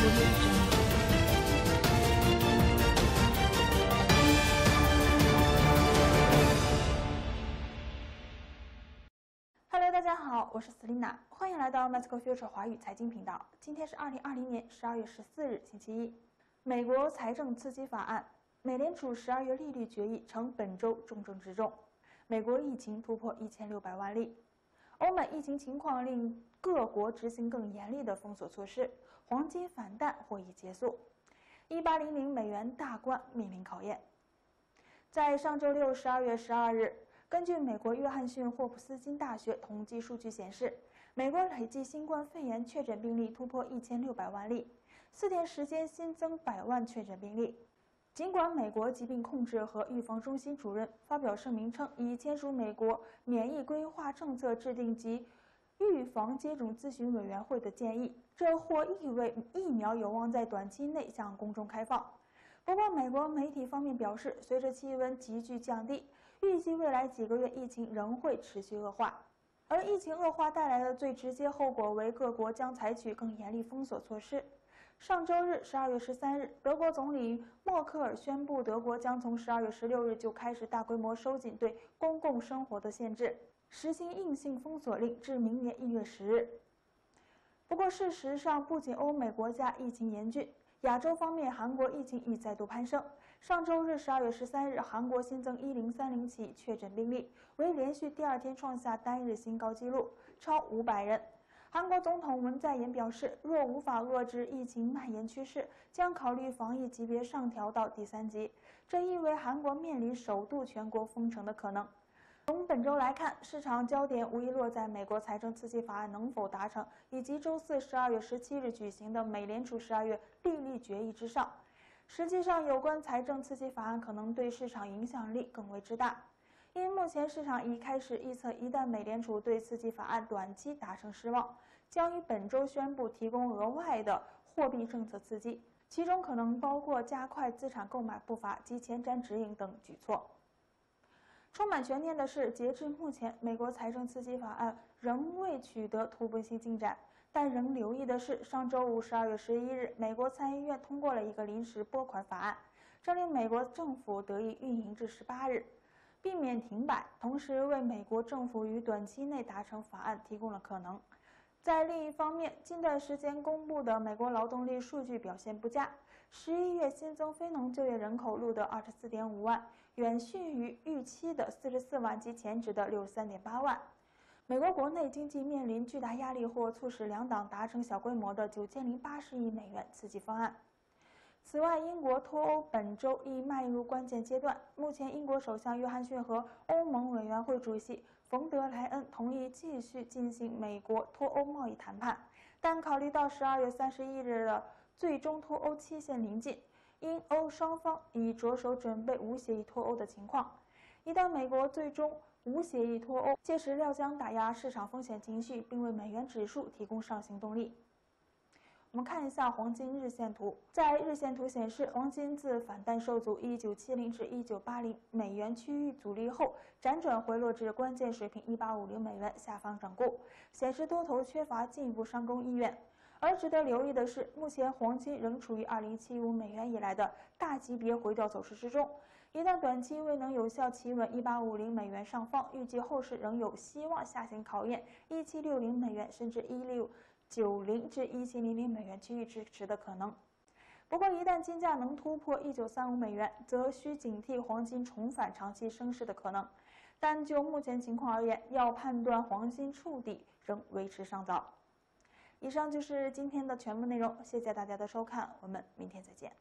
我是真。Hello，大家好，我是 Selina，欢迎来到 Magical Future 华语财经频道。今天是二零二零年十二月十四日，星期一。美国财政刺激法案，美联储十二月利率决议成本周重中之重。美国疫情突破一千六百万例，欧美疫情情况令各国执行更严厉的封锁措施。黄金反弹或已结束，一八零零美元大关面临考验。在上周六十二月十二日。根据美国约翰逊霍普斯金大学统计数据显示，美国累计新冠肺炎确诊病例突破一千六百万例，四天时间新增百万确诊病例。尽管美国疾病控制和预防中心主任发表声明称，已签署美国免疫规划政策制定及预防接种咨询委员会的建议，这或意味疫苗有望在短期内向公众开放。不过，美国媒体方面表示，随着气温急剧降低。预计未来几个月疫情仍会持续恶化，而疫情恶化带来的最直接后果为各国将采取更严厉封锁措施。上周日，十二月十三日，德国总理默克尔宣布，德国将从十二月十六日就开始大规模收紧对公共生活的限制，实行硬性封锁令至明年一月十日。不过，事实上，不仅欧美国家疫情严峻，亚洲方面，韩国疫情亦再度攀升。上周日，十二月十三日，韩国新增一零三零起确诊病例，为连续第二天创下单日新高纪录，超五百人。韩国总统文在寅表示，若无法遏制疫情蔓延趋势，将考虑防疫级别上调到第三级，这意味韩国面临首度全国封城的可能。从本周来看，市场焦点无疑落在美国财政刺激法案能否达成，以及周四十二月十七日举行的美联储十二月利率决议之上。实际上，有关财政刺激法案可能对市场影响力更为之大，因目前市场已开始预测，一旦美联储对刺激法案短期达成失望，将于本周宣布提供额外的货币政策刺激，其中可能包括加快资产购买步伐及前瞻指引等举措。充满悬念的是，截至目前，美国财政刺激法案仍未取得突破性进展。但仍留意的是，上周五十二月十一日，美国参议院通过了一个临时拨款法案，这令美国政府得以运营至十八日，避免停摆，同时为美国政府于短期内达成法案提供了可能。在另一方面，近段时间公布的美国劳动力数据表现不佳，十一月新增非农就业人口录得二十四点五万，远逊于预期的四十四万及前值的六十三点八万。美国国内经济面临巨大压力，或促使两党达成小规模的九千零八十亿美元刺激方案。此外，英国脱欧本周亦迈入关键阶段。目前，英国首相约翰逊和欧盟委员会主席冯德莱恩同意继续进行美国脱欧贸易谈判，但考虑到十二月三十一日的最终脱欧期限临近，英欧双方已着手准备无协议脱欧的情况。一旦美国最终无协议脱欧，届时料将打压市场风险情绪，并为美元指数提供上行动力。我们看一下黄金日线图，在日线图显示，黄金自反弹受阻一九七零至一九八零美元区域阻力后，辗转回落至关键水平一八五零美元下方整固，显示多头缺乏进一步上攻意愿。而值得留意的是，目前黄金仍处于二零七五美元以来的大级别回调走势之中。一旦短期未能有效企稳一八五零美元上方，预计后市仍有希望下行考验一七六零美元，甚至一六九零至一七零零美元区域支持的可能。不过，一旦金价能突破一九三五美元，则需警惕黄金重返长期升势的可能。但就目前情况而言，要判断黄金触底仍为时尚早。以上就是今天的全部内容，谢谢大家的收看，我们明天再见。